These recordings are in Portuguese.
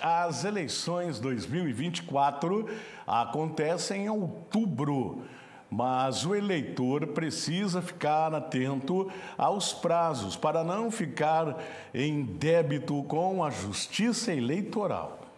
As eleições 2024 acontecem em outubro, mas o eleitor precisa ficar atento aos prazos para não ficar em débito com a Justiça Eleitoral.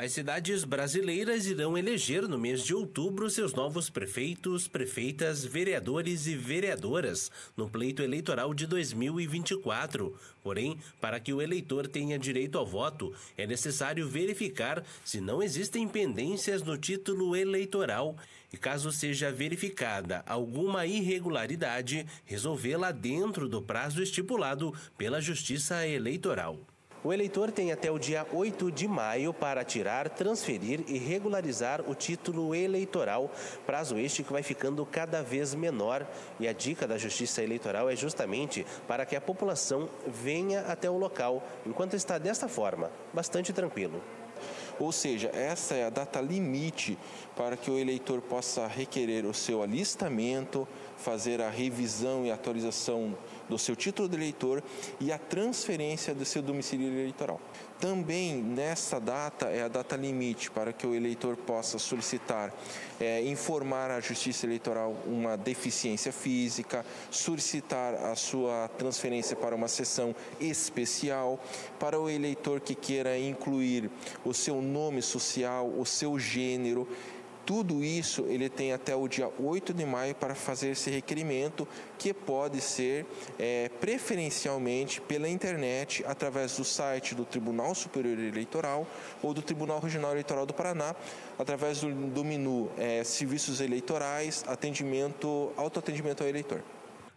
As cidades brasileiras irão eleger no mês de outubro seus novos prefeitos, prefeitas, vereadores e vereadoras no pleito eleitoral de 2024. Porém, para que o eleitor tenha direito ao voto, é necessário verificar se não existem pendências no título eleitoral e, caso seja verificada alguma irregularidade, resolvê-la dentro do prazo estipulado pela Justiça Eleitoral. O eleitor tem até o dia 8 de maio para tirar, transferir e regularizar o título eleitoral, prazo este que vai ficando cada vez menor. E a dica da Justiça Eleitoral é justamente para que a população venha até o local, enquanto está desta forma, bastante tranquilo. Ou seja, essa é a data limite para que o eleitor possa requerer o seu alistamento, fazer a revisão e atualização do seu título de eleitor e a transferência do seu domicílio eleitoral. Também nessa data é a data limite para que o eleitor possa solicitar, é, informar à Justiça Eleitoral uma deficiência física, solicitar a sua transferência para uma sessão especial, para o eleitor que queira incluir o seu nome social, o seu gênero tudo isso ele tem até o dia 8 de maio para fazer esse requerimento, que pode ser é, preferencialmente pela internet, através do site do Tribunal Superior Eleitoral ou do Tribunal Regional Eleitoral do Paraná, através do, do menu é, Serviços Eleitorais, atendimento, autoatendimento ao eleitor.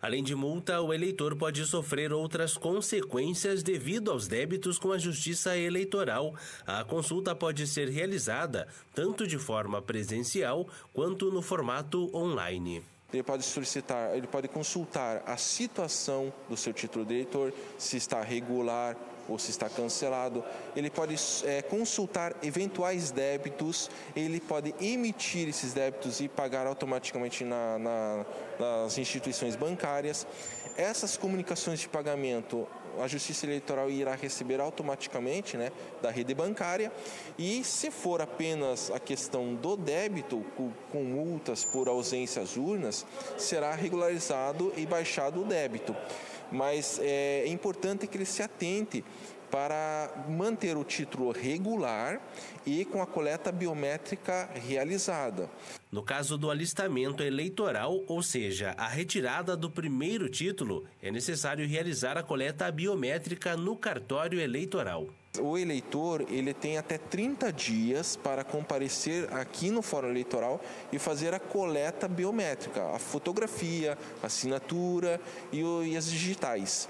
Além de multa, o eleitor pode sofrer outras consequências devido aos débitos com a Justiça Eleitoral. A consulta pode ser realizada tanto de forma presencial quanto no formato online. Ele pode solicitar, ele pode consultar a situação do seu título de eleitor, se está regular, ou se está cancelado, ele pode é, consultar eventuais débitos, ele pode emitir esses débitos e pagar automaticamente na, na, nas instituições bancárias. Essas comunicações de pagamento a Justiça Eleitoral irá receber automaticamente né, da rede bancária e se for apenas a questão do débito com, multas por ausência às urnas, será regularizado e baixado o débito mas é, é importante que ele se atente para manter o título regular e com a coleta biométrica realizada. No caso do alistamento eleitoral, ou seja, a retirada do primeiro título, é necessário realizar a coleta biométrica no cartório eleitoral. O eleitor ele tem até 30 dias para comparecer aqui no Fórum Eleitoral e fazer a coleta biométrica, a fotografia, a assinatura e, o, e as digitais.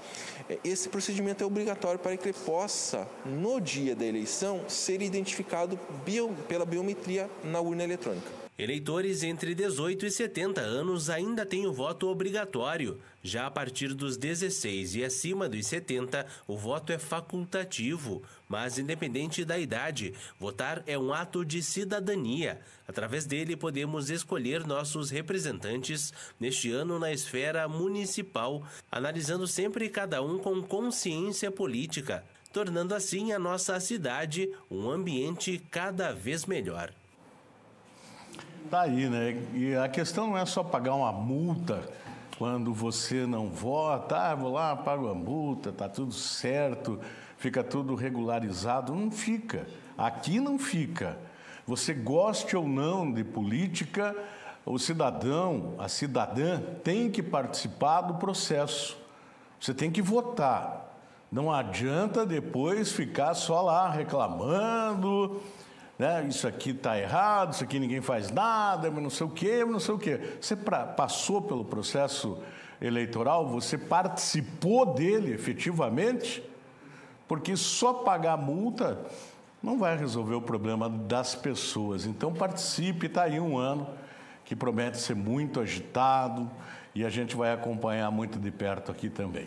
Esse procedimento é obrigatório para que ele possa, no dia da eleição, ser identificado bio, pela biometria na urna eletrônica. Eleitores entre 18 e 70 anos ainda têm o voto obrigatório. Já a partir dos 16 e acima dos 70, o voto é facultativo. Mas, independente da idade, votar é um ato de cidadania. Através dele, podemos escolher nossos representantes neste ano na esfera municipal, analisando sempre cada um com consciência política, tornando assim a nossa cidade um ambiente cada vez melhor. Tá aí, né? E a questão não é só pagar uma multa quando você não vota, ah, vou lá, pago a multa, tá tudo certo, fica tudo regularizado. Não fica. Aqui não fica. Você goste ou não de política, o cidadão, a cidadã tem que participar do processo. Você tem que votar. Não adianta depois ficar só lá reclamando, né? Isso aqui está errado, isso aqui ninguém faz nada, mas não sei o quê, não sei o quê. Você pra, passou pelo processo eleitoral, você participou dele efetivamente, porque só pagar multa não vai resolver o problema das pessoas. Então participe, está aí um ano que promete ser muito agitado e a gente vai acompanhar muito de perto aqui também.